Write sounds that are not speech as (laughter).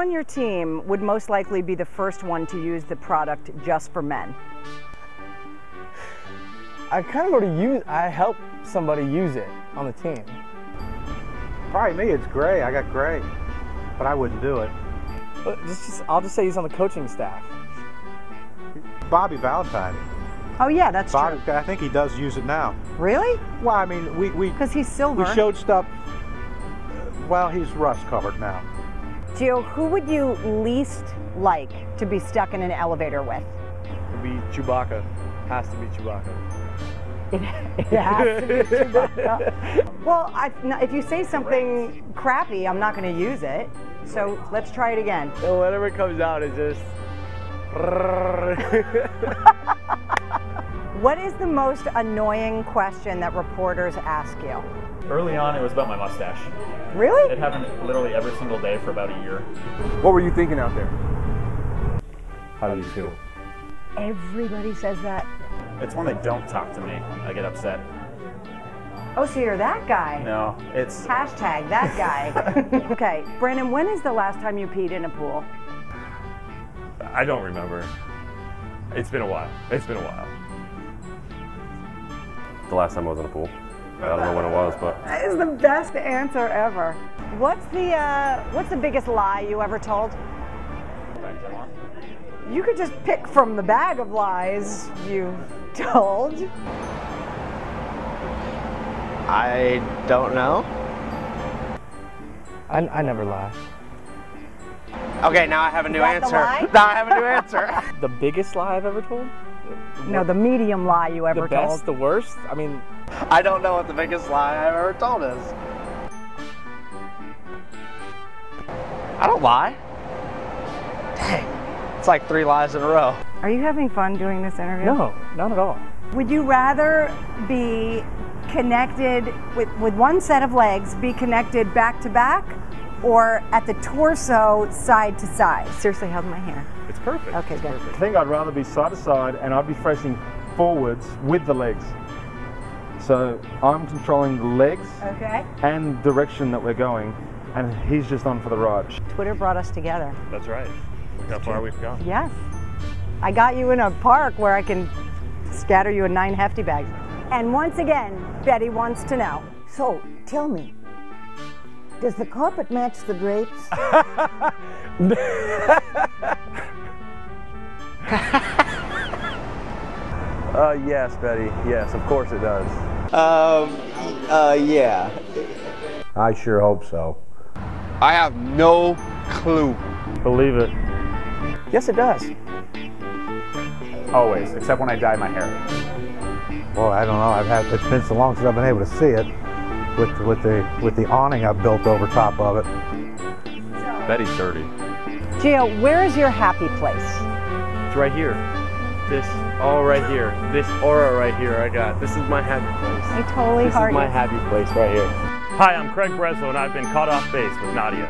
Who on your team would most likely be the first one to use the product just for men? I kind of go to use. I help somebody use it on the team. Probably me. It's Gray. I got Gray, but I wouldn't do it. But just, just, I'll just say he's on the coaching staff. Bobby Valentine. Oh yeah, that's Bobby, true. I think he does use it now. Really? Well, I mean, we we Because he's silver. we showed stuff. Well, he's rust covered now. Gio, who would you least like to be stuck in an elevator with? It'd be Chewbacca. Has to be Chewbacca. It, (laughs) it has to be Chewbacca. well, I, if you say something crappy, I'm not going to use it. So let's try it again. So whatever comes out is just. (laughs) (laughs) What is the most annoying question that reporters ask you? Early on, it was about my mustache. Really? It happened literally every single day for about a year. what were you thinking out there? How do you feel? Everybody says that. It's when they don't talk to me. I get upset. Oh, so you're that guy. No, it's Hashtag that guy. (laughs) okay, Brandon, when is the last time you peed in a pool? I don't remember. It's been a while. It's been a while. The last time I was in a pool. I don't know when it was, but That is the best answer ever. What's the uh, what's the biggest lie you ever told? You could just pick from the bag of lies you (laughs) told. I don't know. I, I never lie. Okay, now I have a new answer. (laughs) Now I have a new answer. (laughs) The biggest lie I've ever told? No, the medium lie you ever The best, told. the worst? I mean, I don't know what the biggest lie I've ever told is. I don't lie. Dang. It's like three lies in a row. Are you having fun doing this interview? no, not at all. Would you rather be connected with, with one set of legs, be connected back to back, or at the torso side to side? Seriously, how's my hair? it's perfect. Okay, good. I think I'd rather be side to side and I'd be facing forwards with the legs. So I'm controlling the legs Okay. and direction that we're going, and he's just on for the ride. Twitter brought us together. That's right. Look how far we've gone. Yes. I got you in a park where I can scatter you in nine hefty bags. And once again, Betty wants to know. So, tell me, does the carpet match the drapes? (laughs) Uh, yes, Betty. Yes, of course it does. Um, uh, yeah. I sure hope so. I have no clue. Believe it. Yes, it does. Always, except when I dye my hair. Well, I don't know. I've had it's been so long since I've been able to see it with with the with the awning I've built over top of it. Betty's dirty. Gio, where is your happy place? It's right here. This, all right here. This aura right here I got. This is my happy place. I totally This heart is my you. happy place right here. Hi, I'm Craig Breslow, and I've been caught off base with Nadia.